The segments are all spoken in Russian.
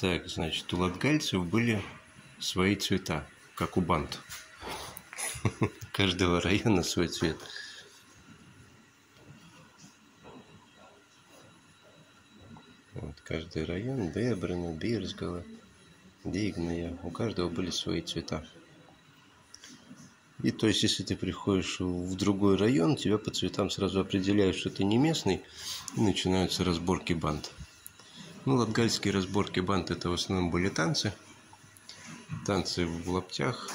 Так, значит, у латгальцев были свои цвета, как у банд. Каждого района свой цвет. Вот, каждый район, Дебрина, Бирсгала, Дигная, у каждого были свои цвета. И то есть, если ты приходишь в другой район, тебя по цветам сразу определяют, что ты не местный, и начинаются разборки банд. Ну, латгальские разборки банд это в основном были танцы. Танцы в лаптях.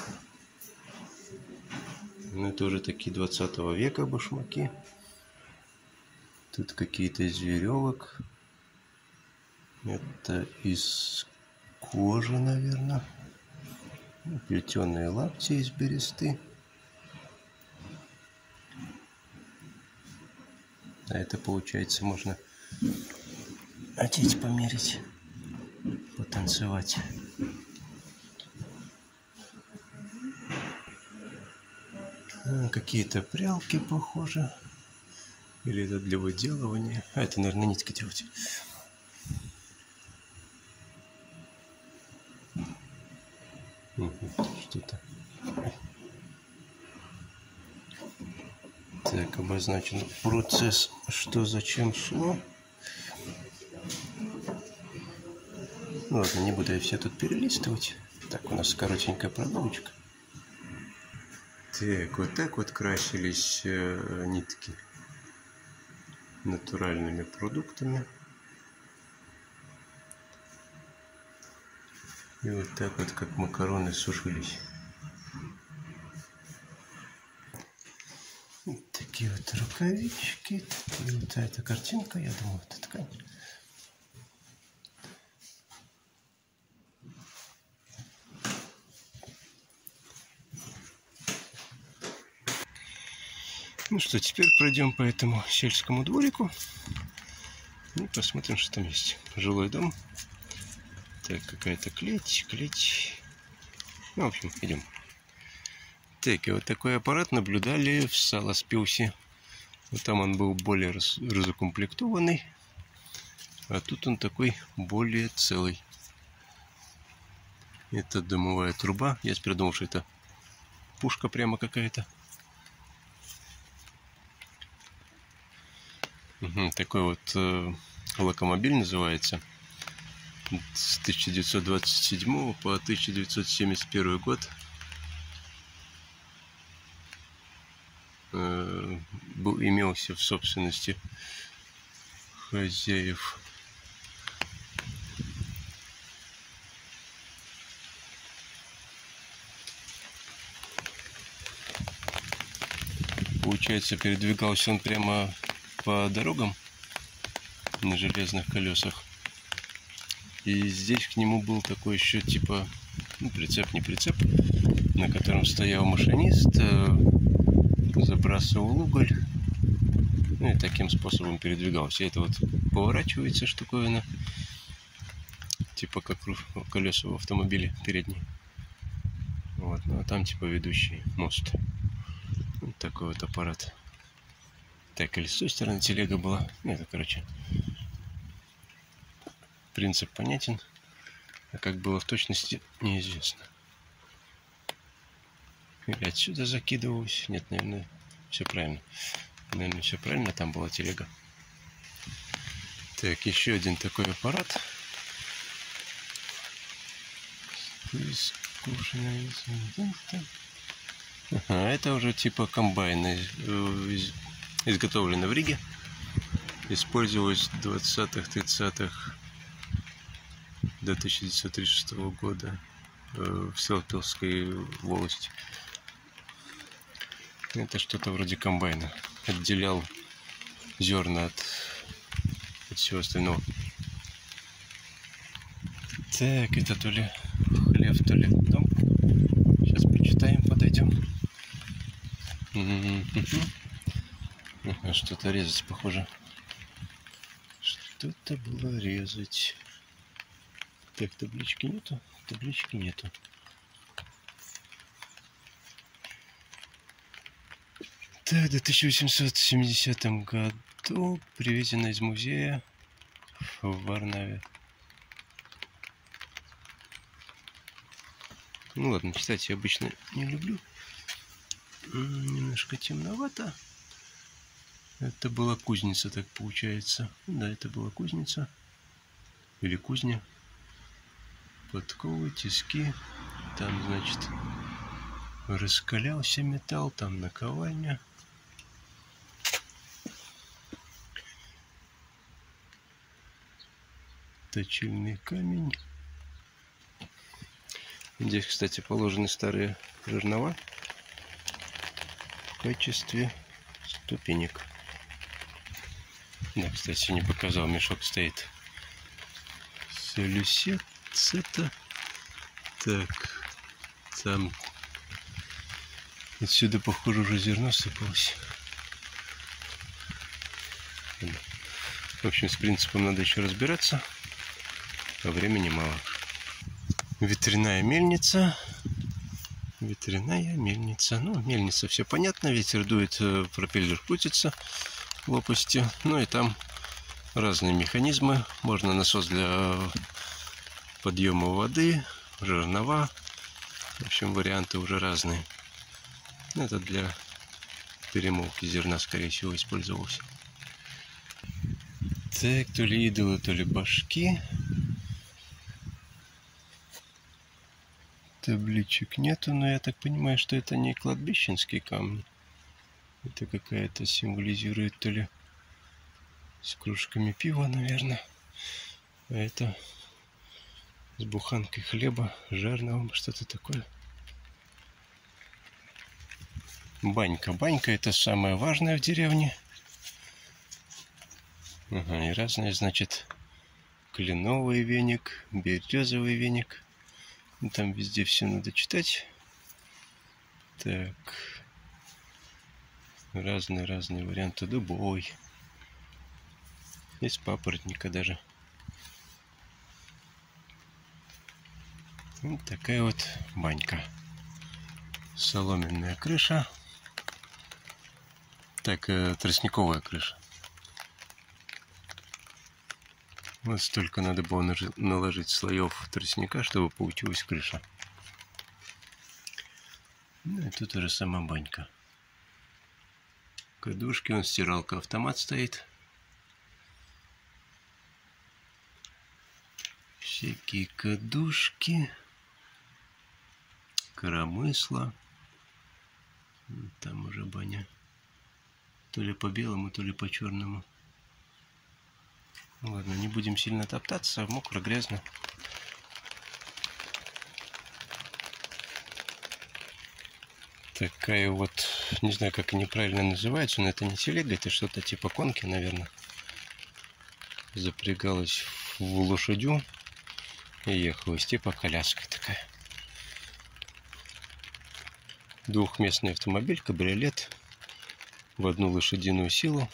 Ну, это уже такие 20 века башмаки. Тут какие-то из веревок. Это из кожи, наверное. Плетеные лапти из бересты. А это получается можно одеть, померить, потанцевать. А, какие-то прялки похоже. Или это для выделывания. А, это, наверное, нитки делать. Что-то. Так, обозначен процесс, что зачем шло. Ну ладно, не буду я все тут перелистывать. Так, у нас коротенькая продумочка. Так, вот так вот красились э, нитки натуральными продуктами. И вот так вот, как макароны сушились. Вот такие вот рукавички. Вот эта картинка, я думаю, это ткань. Ну что, теперь пройдем по этому сельскому дворику. И посмотрим, что там есть. Жилой дом. Так, какая-то клеть, клеть. Ну, в общем, идем. Так, и вот такой аппарат наблюдали в Саласпилсе. Вот там он был более раз, разукомплектованный. А тут он такой более целый. Это дымовая труба. Я теперь думал, что это пушка прямо какая-то. Такой вот э, локомобиль называется. С 1927 по 1971 год. Э, был, имелся в собственности хозяев. Получается, передвигался он прямо по дорогам на железных колесах. И здесь к нему был такой еще типа ну, прицеп, не прицеп, на котором стоял машинист, э, забрасывал уголь, ну и таким способом передвигался. Это вот поворачивается штуковина, типа как колеса в автомобиле передние. Вот, ну а там типа ведущий мост. Вот такой вот аппарат. Так, той стороны телега была. Это, короче, принцип понятен. А как было в точности, неизвестно. Или отсюда закидывалось. Нет, наверное, все правильно. Наверное, все правильно. Там была телега. Так, еще один такой аппарат. Ага, это уже типа комбайны изготовлена в Риге. Использовалась в 20-30-х до 1936 года э, в Селпилской волости. Это что-то вроде комбайна. Отделял зерна от, от всего остального. Так, это то ли хлеб, то ли дом. Сейчас почитаем, подойдем. Что-то резать, похоже. Что-то было резать. Так, таблички нету? Таблички нету. Так, в 1870 году привезена из музея в Варнаве. Ну ладно, читать я обычно не люблю. Немножко темновато. Это была кузница, так получается. Да, это была кузница. Или кузня. Подковы, тиски. Там, значит, раскалялся металл. Там наковальня. Точильный камень. Здесь, кстати, положены старые жернова в качестве ступенек. Да, кстати, не показал, мешок стоит. Солюсет это. Так, там отсюда, похоже, уже зерно сыпалось. В общем, с принципом надо еще разбираться, а времени мало. Ветряная мельница. Ветряная мельница. Ну, мельница все понятно. Ветер дует, э, пропеллер крутится лопасти. Ну и там разные механизмы. Можно насос для подъема воды, жернова. В общем, варианты уже разные. Это для перемолки зерна, скорее всего, использовался. Так, то ли идолы, то ли башки. табличек нету, но я так понимаю, что это не кладбищенские камни. Это какая-то символизирует то ли с кружками пива, наверное. А это с буханкой хлеба, жарного, что-то такое. Банька. Банька это самое важное в деревне. Ага, и разные, значит, кленовый веник, березовый веник – ну, там везде все надо читать. Так. Разные-разные варианты. Дубовый. Есть папоротника даже. Вот такая вот банька. Соломенная крыша. Так, э, тростниковая крыша. Вот столько надо было наложить слоев тростника, чтобы получилась крыша. Ну и тут уже сама банька. Кадушки, он стиралка, автомат стоит. Всякие кадушки. Коромысла. Там уже баня. То ли по белому, то ли по черному. Ну ладно, не будем сильно топтаться, мокро, грязно. Такая вот, не знаю, как они правильно называются, но это не телега, это что-то типа конки, наверное. Запрягалась в лошадю и ехалась, типа коляска такая. Двухместный автомобиль, кабриолет в одну лошадиную силу.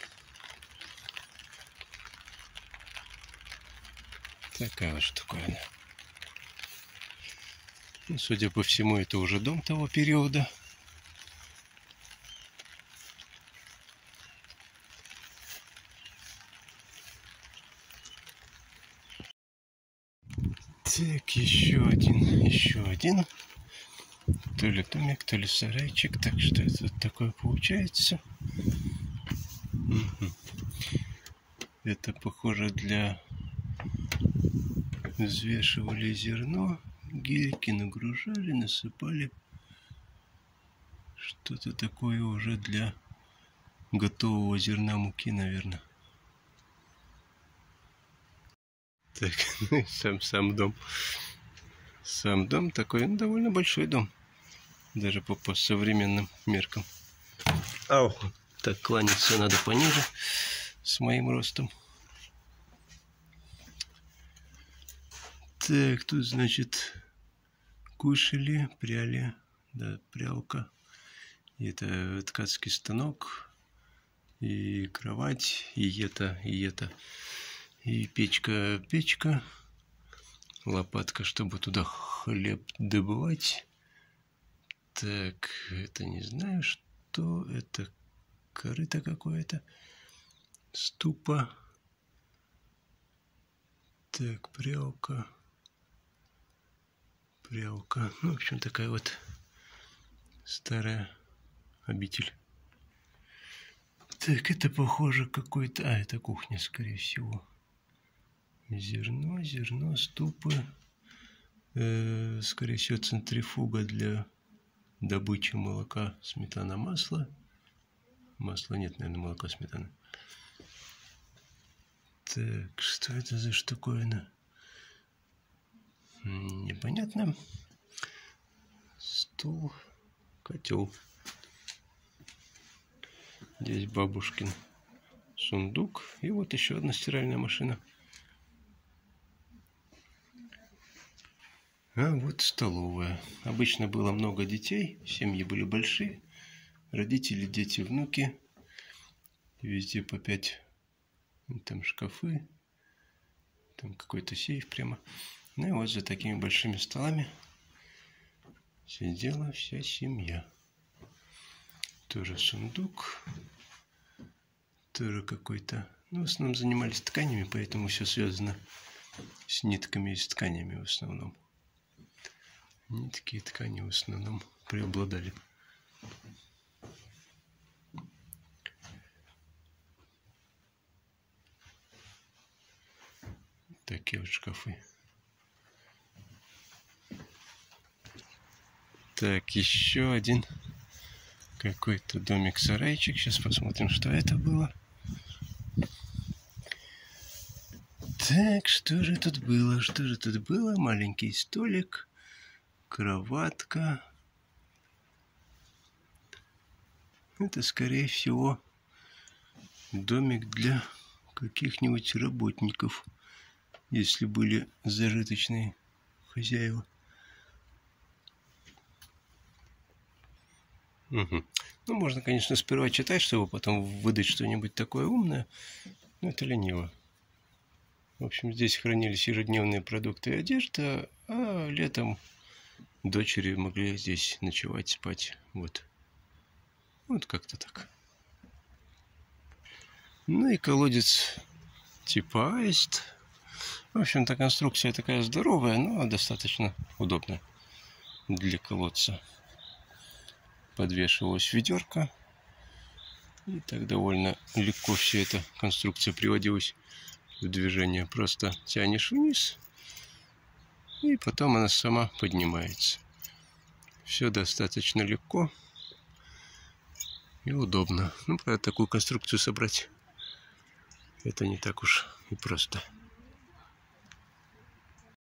Такая вот штуковина. Ну, судя по всему, это уже дом того периода. Так, еще один, один. То ли домик, то ли сарайчик. Так что это такое получается. Это похоже для взвешивали зерно, гирьки нагружали, насыпали. Что-то такое уже для готового зерна муки, наверное. Так, ну и сам, сам дом. Сам дом такой, ну, довольно большой дом. Даже по, по современным меркам. Ау, так кланяться надо пониже с моим ростом. Так, тут, значит, кушали, пряли, да, прялка. И это ткацкий станок, и кровать, и это, и это. И печка, печка, лопатка, чтобы туда хлеб добывать. Так, это не знаю, что это. Корыто какое-то. Ступа. Так, прялка Прялка. Ну, в общем, такая вот старая обитель. Так, это похоже какой-то... А, это кухня, скорее всего. Зерно, зерно, ступы. Э, скорее всего, центрифуга для добычи молока, сметана, масло. Масла нет, наверное, молоко, сметана. Так, что это за штуковина? Непонятно. Стул, котел. Здесь бабушкин сундук. И вот еще одна стиральная машина. А вот столовая. Обычно было много детей, семьи были большие. Родители, дети, внуки. Везде по пять. Там шкафы. Там какой-то сейф прямо. Ну и вот за такими большими столами сидела вся семья. Тоже сундук тоже какой-то... Ну, в основном занимались тканями, поэтому все связано с нитками и с тканями в основном. Нитки и ткани в основном преобладали. Такие вот шкафы. Так, еще один какой-то домик-сарайчик. Сейчас посмотрим, что это было. Так, что же тут было? Что же тут было? Маленький столик, кроватка. Это, скорее всего, домик для каких-нибудь работников, если были зажиточные хозяева. Угу. Ну, можно, конечно, сперва читать, чтобы потом выдать что-нибудь такое умное, но это лениво. В общем, здесь хранились ежедневные продукты и одежда, а летом дочери могли здесь ночевать, спать. Вот. Вот как-то так. Ну и колодец типа аист. В общем-то, конструкция такая здоровая, но достаточно удобная для колодца. Подвешивалась ведерко. И так довольно легко все эта конструкция приводилась в движение. Просто тянешь вниз, и потом она сама поднимается. Все достаточно легко и удобно. Ну, правда, такую конструкцию собрать это не так уж и просто.